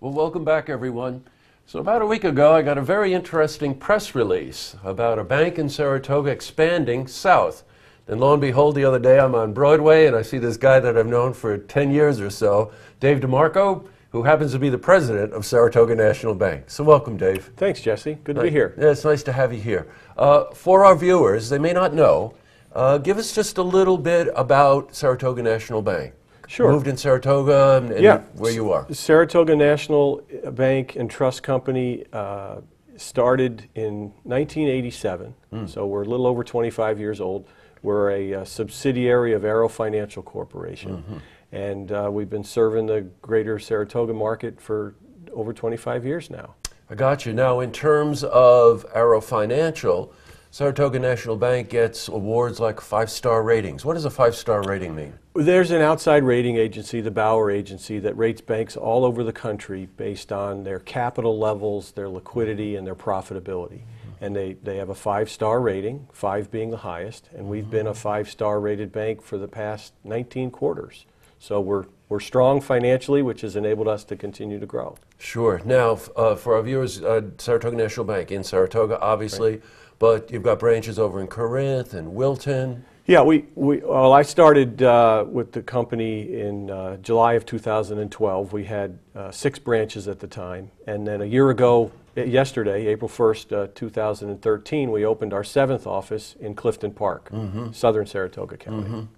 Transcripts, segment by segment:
Well, welcome back, everyone. So, about a week ago, I got a very interesting press release about a bank in Saratoga expanding south. And lo and behold, the other day I'm on Broadway and I see this guy that I've known for 10 years or so, Dave DeMarco, who happens to be the president of Saratoga National Bank. So, welcome, Dave. Thanks, Jesse. Good to be here. Yeah, it's nice to have you here. Uh, for our viewers, they may not know, uh, give us just a little bit about Saratoga National Bank. Sure. Moved in Saratoga and, and Yeah. where you are. Saratoga National Bank and Trust Company uh, started in 1987, so we're a little over 25 years old. We're a, uh subsidiary of Arrow Financial Corporation, and uh, we've been serving the greater Saratoga market for over 25 years now. I got you. Now, in terms of Arrow Financial, Saratoga National Bank gets awards like five star ratings. What does a five star rating mean? There's an outside rating agency, the Bauer Agency, that rates banks all over the country based on their capital levels, their liquidity, and their profitability. And they, they have a five star rating, five being the highest, and we've been a five star rated bank for the past 19 quarters. So we're, we're strong financially, which has enabled us to continue to grow. Sure. Now, uh, for our viewers, uh, Saratoga National Bank in Saratoga, obviously, but you've got branches over in Corinth and Wilton. Yeah, we, we well, I started uh, with the company in uh, July of 2012. We had uh, six branches at the time, and then a year ago, yesterday, April 1st, uh, 2013, we opened our seventh office in Clifton Park, southern Saratoga County.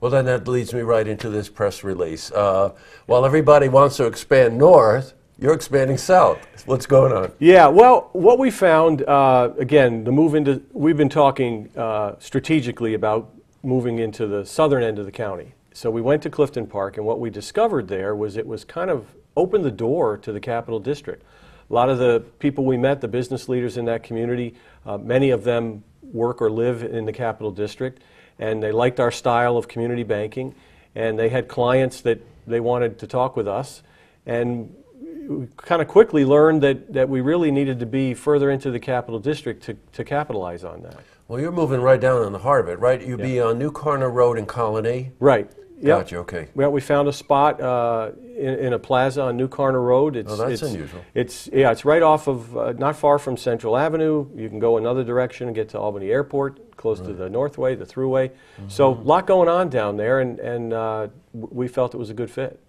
Well, then that leads me right into this press release. Uh, while everybody wants to expand north, you're expanding south. What's going on? Yeah, well, what we found, uh, again, the move into, we've been talking uh, strategically about moving into the southern end of the county. So we went to Clifton Park, and what we discovered there was it was kind of opened the door to the Capital District. A lot of the people we met, the business leaders in that community, uh, many of them work or live in the Capital District, and they liked our style of community banking, and they had clients that they wanted to talk with us. And we kind of quickly learned that, that we really needed to be further into the capital district to, to capitalize on that. Well, you're moving right down in the heart of it, right? You'd be on New Karner Road in Colonie. Right. Yep. Gotcha, okay. Well, we found a spot uh, in, in a plaza on New Karner Road. It's, Oh, that's it's, unusual. It's yeah, it's right off of uh, not far from Central Avenue. You can go another direction and get to Albany Airport, close to the Northway, the Thruway. So a Mm-hmm. lot going on down there, and and uh, we felt it was a good fit.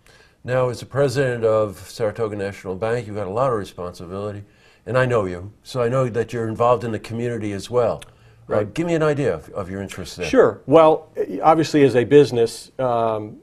Now, as the president of Saratoga National Bank, you've got a lot of responsibility, and I know you, so I know that you're involved in the community as well. Uh, Right. give me an idea of, of your interest there. Sure. Well, obviously, as a business, um,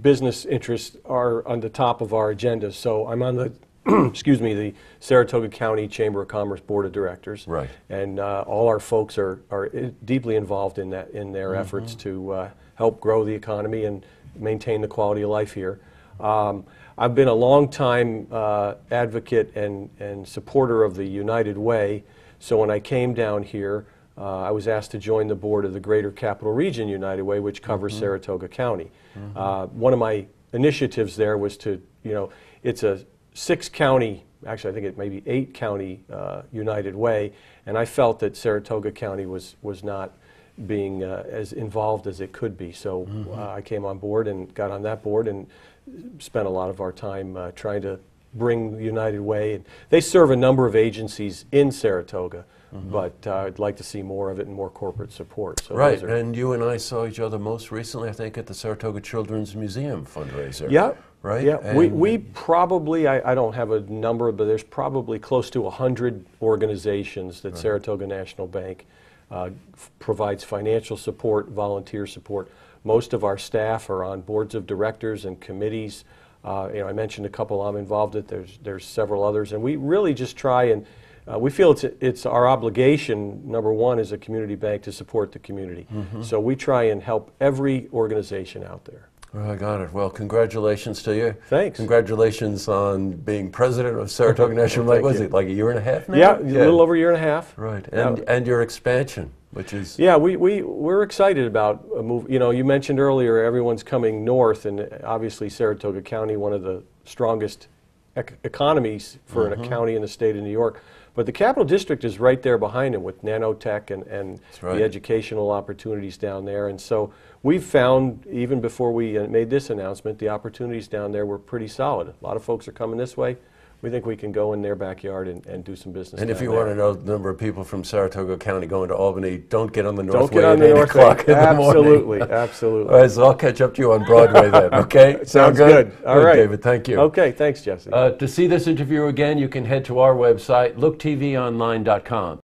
business interests are on the top of our agenda. So I'm on the, excuse me, the Saratoga County Chamber of Commerce Board of Directors. Right. And uh, all our folks are, are deeply involved in that in their efforts to uh, help grow the economy and maintain the quality of life here. Um, I've been a long time uh, advocate and, and supporter of the United Way. So when I came down here, uh, I was asked to join the board of the Greater Capital Region United Way, which covers Saratoga County. Uh, one of my initiatives there was to, you know, it's a six county, actually, I think it may be eight county uh, United Way, and I felt that Saratoga County was, was not being uh, as involved as it could be. So uh, I came on board and got on that board and spent a lot of our time uh, trying to bring United Way. And they serve a number of agencies in Saratoga, but uh, I'd like to see more of it and more corporate support. So Right, and you and I saw each other most recently, I think, at the Saratoga Children's Museum fundraiser. Yeah. Right? Yeah, we, And- we probably, I, I don't have a number, but there's probably close to 100 organizations that Saratoga National Bank uh, provides financial support, volunteer support. Most of our staff are on boards of directors and committees. Uh, you know, I mentioned a couple I'm involved with. There's, there's several others. And we really just try and, uh, we feel it's, it's our obligation, number one, as a community bank to support the community. So we try and help every organization out there. Well, I got it. Well, congratulations to you. Thanks. Congratulations on being president of Saratoga National Bank. Was you. it like a year and a half now? Yeah, a little over a year and a half. Right, Yeah. and and your expansion, which is Yeah, we, we, we're excited about a move. You know, you mentioned earlier everyone's coming north, and obviously Saratoga County, one of the strongest ec- economies for Mm-hmm. a county in the state of New York. But the Capital District is right there behind them with nanotech and, and right. the educational opportunities down there. And so we've found, even before we uh, made this announcement, the opportunities down there were pretty solid. A lot of folks are coming this way. We think we can go in their backyard and, and do some business. And if you there. want to know the number of people from Saratoga County going to Albany, don't get on the get on at the 8 north o'clock in the morning. Absolutely, absolutely. All right, so I'll catch up to you on Broadway then, okay? Sound Sounds good. All right, David, thank you. Okay, thanks, Jesse. Uh, to see this interview again, you can head to our website, looktvonline.com.